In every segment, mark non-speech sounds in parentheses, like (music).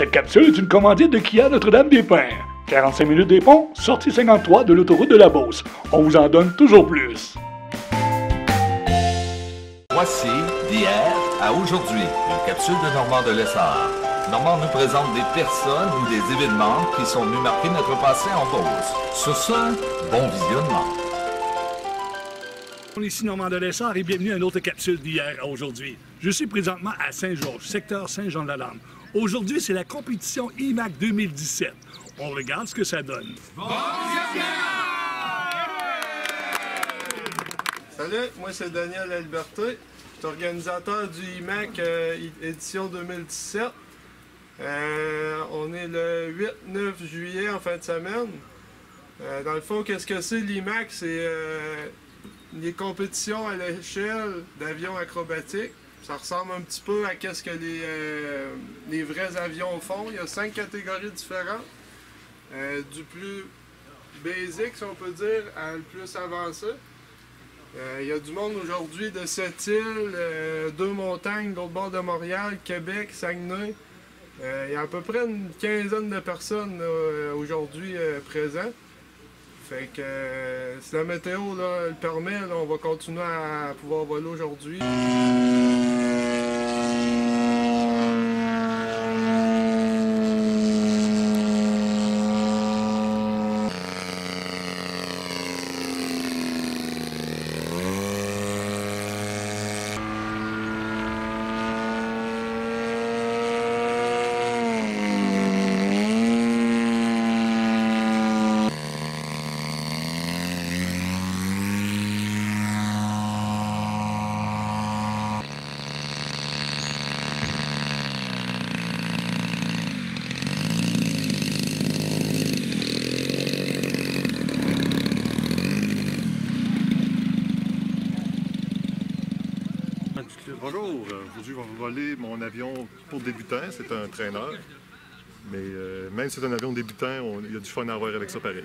Cette capsule est une commandite de Kia Notre-Dame-des-Pins. 45 minutes des ponts, sortie 53 de l'autoroute de la Beauce. On vous en donne toujours plus. Voici d'hier à aujourd'hui, une capsule de Normand de Lessard. Normand nous présente des personnes ou des événements qui sont venus marquer notre passé en Beauce. Sur ce, bon visionnement. On est ici Normand de Lessard et bienvenue à une autre capsule d'hier à aujourd'hui. Je suis présentement à Saint-Georges, secteur Saint-Jean-de-la-Lande. Aujourd'hui, c'est la compétition IMAC 2017. On regarde ce que ça donne. Salut, moi c'est Daniel Alberté. Je suis organisateur du IMAC euh, édition 2017. Euh, on est le 8-9 juillet en fin de semaine. Euh, dans le fond, qu'est-ce que c'est l'IMAC? C'est les compétitions à l'échelle d'avions acrobatiques. Ça ressemble un petit peu à ce que les, euh, les vrais avions font. Il y a cinq catégories différentes. Euh, du plus basic, si on peut dire, à le plus avancé. Euh, Il y a du monde aujourd'hui de cette île, deux montagnes, l'autre bord de Montréal, Québec, Saguenay. Il y a à peu près une quinzaine de personnes aujourd'hui présentes. Fait que si la météo le permet, on va continuer à pouvoir voler aujourd'hui. Bonjour, euh, aujourd'hui on va voler mon avion pour débutants, c'est un traîneur. Mais euh, même si c'est un avion débutant, il y a du fun à avoir avec ça pareil.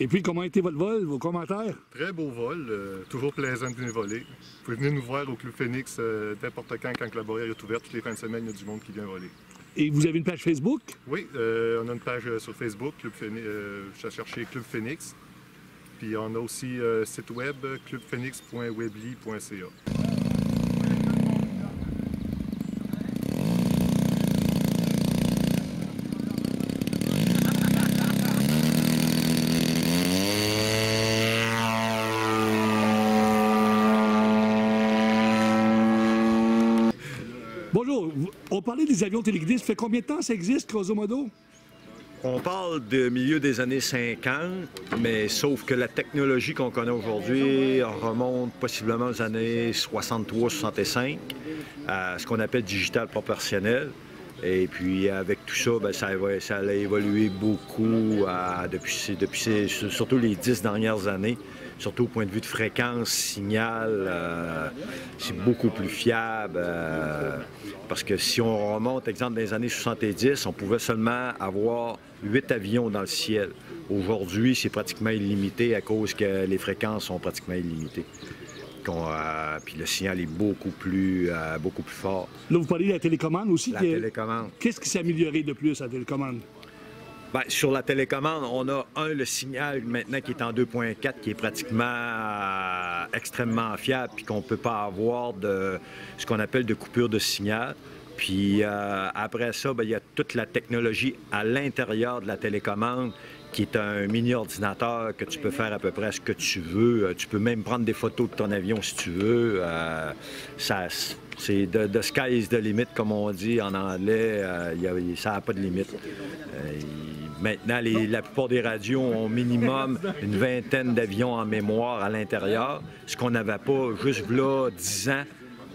Et puis, comment a été votre vol, vos commentaires? Très beau vol, euh, toujours plaisant de venir voler. Vous pouvez venir nous voir au Club Phoenix euh, n'importe quand, quand la barrière est ouverte. Toutes les fins de semaine, il y a du monde qui vient voler. Et vous avez une page Facebook? Oui, euh, on a une page sur Facebook, Club Phoenix, je chercher Club Phoenix. Puis on a aussi site web clubphoenix.webly.ca. on parlait des avions téléguidés. Ça fait combien de temps ça existe, grosso modo? On parle de milieu des années 50, mais sauf que la technologie qu'on connaît aujourd'hui remonte possiblement aux années 63-65 à ce qu'on appelle digital proportionnel. Et puis avec tout ça, ben, ça, a, évolué beaucoup depuis, surtout les dix dernières années, surtout au point de vue de fréquence, signal, euh, c'est beaucoup plus fiable. euh, parce que si on remonte, exemple, dans les années 70, on pouvait seulement avoir huit avions dans le ciel. Aujourd'hui, c'est pratiquement illimité à cause que les fréquences sont pratiquement illimitées. Euh, puis le signal est beaucoup plus, euh, beaucoup plus fort. Là, vous parlez de la télécommande aussi. La télécommande. Qu'est-ce qui s'est amélioré de plus à la télécommande? Ben, sur la télécommande, on a un, le signal maintenant qui est en 2.4, qui est pratiquement euh, extrêmement fiable, puis qu'on ne peut pas avoir de ce qu'on appelle de coupure de signal. Puis euh, après ça, ben, il y a toute la technologie à l'intérieur de la télécommande qui est un mini-ordinateur que tu peux faire à peu près ce que tu veux. Euh, Tu peux même prendre des photos de ton avion si tu veux. Euh, c'est de, de sky is the limit, comme on dit en anglais. Euh, a- ça n'a pas de limite. Maintenant, la plupart des radios ont minimum une vingtaine d'avions en mémoire à l'intérieur, ce qu'on n'avait pas juste là 10 ans.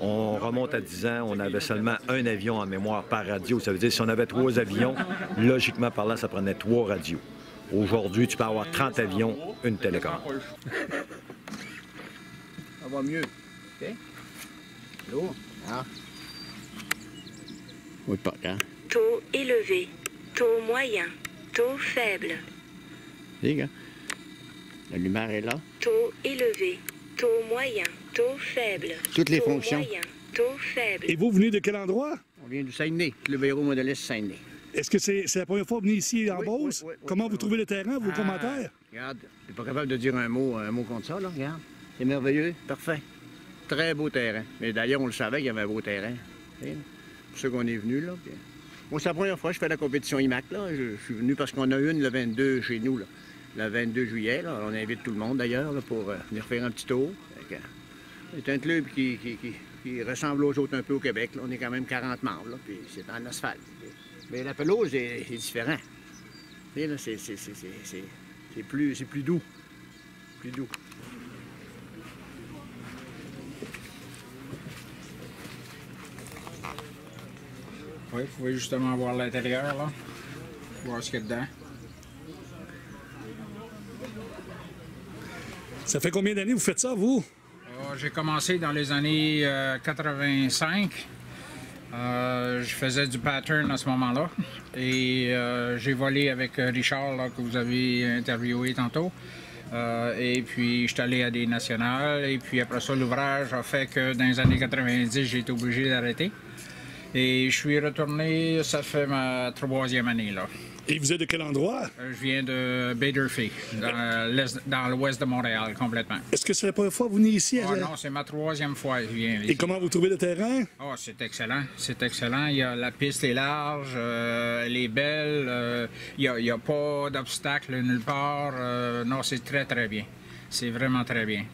On remonte à 10 ans, on avait seulement un avion en mémoire par radio. Ça veut dire si on avait trois avions, logiquement parlant, ça prenait trois radios. Aujourd'hui, tu peux avoir 30 avions, une télécommande. (laughs) Ça va mieux. OK? Lourd. Ah. Oui, pas hein? Taux élevé. Taux moyen. Taux faible. Les gars. La lumière est là. Taux élevé. Taux moyen. Taux faible. Toutes les Taux fonctions. moyen. Taux faible. Et vous venez de quel endroit? On vient du Saguenay, le bureau modéliste Saguenay. Est-ce que c'est la première fois que vous venez ici en Oui, Beauce? oui, oui, oui, Comment oui, vous oui. trouvez le terrain, vos Ah, commentaires? Regarde, je suis pas capable de dire un mot, un mot contre ça, là. Regarde. C'est merveilleux. Parfait. Très beau terrain. Mais d'ailleurs, on le savait qu'il y avait un beau terrain. C'est pour ça qu'on est venu, là. Puis, Moi, c'est la première fois que je fais la compétition IMAC, là. Je, je suis venu parce qu'on a une le 22 chez nous, là. Le 22 juillet, là. On invite tout le monde, d'ailleurs, là, pour euh, venir faire un petit tour. C'est un club qui, qui- qui- qui ressemble aux autres un peu au Québec. là. On est quand même 40 membres, là, puis c'est en asphalte. Mais la pelouse est, est différent. C'est- c'est- c'est- c'est- c'est- c'est plus, c'est plus doux. Plus doux. Oui, vous pouvez justement voir l'intérieur, là. Voir ce qu'il y a dedans. Ça fait combien d'années que vous faites ça, vous? Euh, J'ai commencé dans les années euh, 85. Euh, je faisais du pattern à ce moment-là. Et euh, j'ai volé avec euh, Richard, que vous avez interviewé tantôt. Et puis, je suis allé à des nationales. Et puis, après ça, l'ouvrage a fait que dans les années 90, j'ai été obligé d'arrêter. Et je suis retourné, ça fait ma troisième année, là. Et vous êtes de quel endroit? Euh, Je viens de Baderfee, dans l'ouest de Montréal, complètement. Est-ce que c'est la première fois que vous venez ici? à- Oh non, c'est ma troisième fois que je viens Et ici. comment vous trouvez le terrain? Oh, c'est excellent, c'est excellent. Il y a, la piste est large, euh, elle est belle, euh, il n'y a, pas d'obstacle nulle part. euh, non, c'est très, très bien. C'est vraiment très bien.